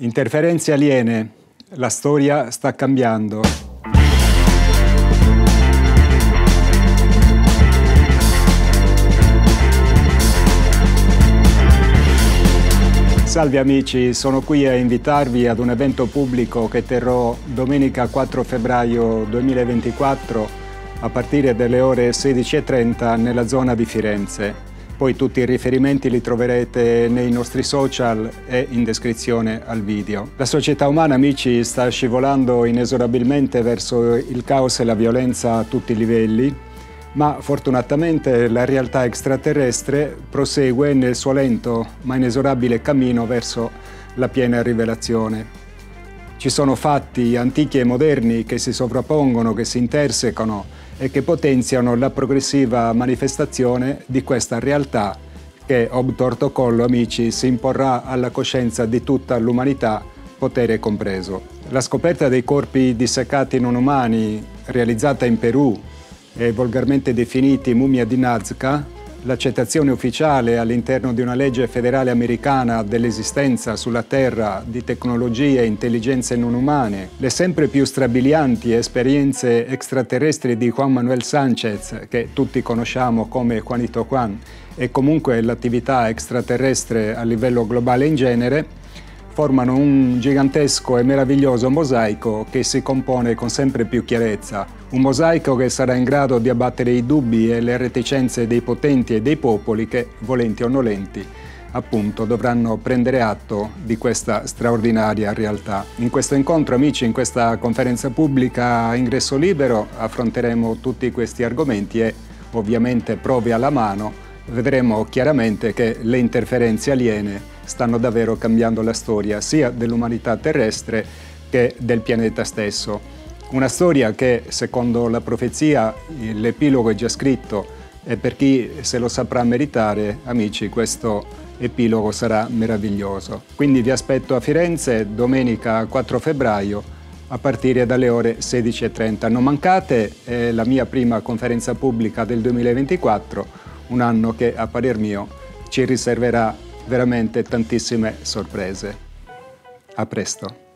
Interferenze aliene, la storia sta cambiando. Salve amici, sono qui a invitarvi ad un evento pubblico che terrò domenica 4 febbraio 2024 a partire dalle ore 16.30 nella zona di Firenze. Poi tutti i riferimenti li troverete nei nostri social e in descrizione al video. La società umana, amici, sta scivolando inesorabilmente verso il caos e la violenza a tutti i livelli, ma fortunatamente la realtà extraterrestre prosegue nel suo lento ma inesorabile cammino verso la piena rivelazione. Ci sono fatti antichi e moderni che si sovrappongono, che si intersecano e che potenziano la progressiva manifestazione di questa realtà che, ob torto collo, amici, si imporrà alla coscienza di tutta l'umanità, potere compreso. La scoperta dei corpi disseccati non umani, realizzata in Perù e volgarmente definiti mummia di Nazca, l'accettazione ufficiale all'interno di una legge federale americana dell'esistenza sulla Terra di tecnologie e intelligenze non umane, le sempre più strabilianti esperienze extraterrestri di Juan Manuel Sanchez, che tutti conosciamo come Juanito Juan, e comunque l'attività extraterrestre a livello globale in genere, formano un gigantesco e meraviglioso mosaico che si compone con sempre più chiarezza. Un mosaico che sarà in grado di abbattere i dubbi e le reticenze dei potenti e dei popoli che, volenti o nolenti, appunto dovranno prendere atto di questa straordinaria realtà. In questo incontro, amici, in questa conferenza pubblica a ingresso libero, affronteremo tutti questi argomenti e ovviamente prove alla mano vedremo chiaramente che le interferenze aliene stanno davvero cambiando la storia sia dell'umanità terrestre che del pianeta stesso. Una storia che, secondo la profezia, l'epilogo è già scritto e per chi se lo saprà meritare, amici, questo epilogo sarà meraviglioso. Quindi vi aspetto a Firenze domenica 4 febbraio a partire dalle ore 16.30. Non mancate, è la mia prima conferenza pubblica del 2024, un anno che a parer mio ci riserverà veramente tantissime sorprese. A presto.